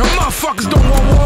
And motherfuckers don't want war.